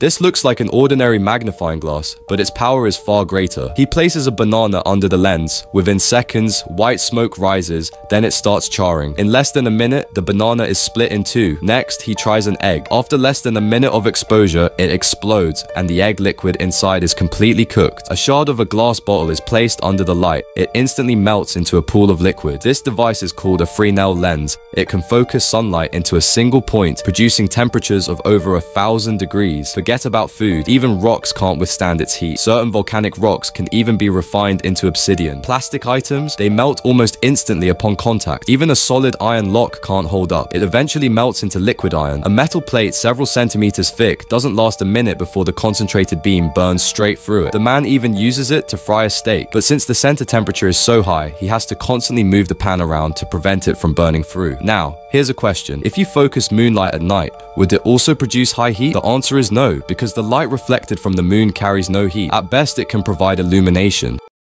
This looks like an ordinary magnifying glass, but its power is far greater. He places a banana under the lens. Within seconds, white smoke rises, then it starts charring. In less than a minute, the banana is split in two. Next, he tries an egg. After less than a minute of exposure, it explodes, and the egg liquid inside is completely cooked. A shard of a glass bottle is placed under the light. It instantly melts into a pool of liquid. This device is called a Fresnel lens. It can focus sunlight into a single point, producing temperatures of over a thousand degrees. Forget about food, even rocks can't withstand its heat. Certain volcanic rocks can even be refined into obsidian. Plastic items, they melt almost instantly upon contact. Even a solid iron lock can't hold up. It eventually melts into liquid iron. A metal plate several centimeters thick doesn't last a minute before the concentrated beam burns straight through it. The man even uses it to fry a steak, but since the center temperature is so high, he has to constantly move the pan around to prevent it from burning through. Now, here's a question. If you focus moonlight at night, would it also produce high heat? The answer is no, because the light reflected from the moon carries no heat. At best, it can provide illumination.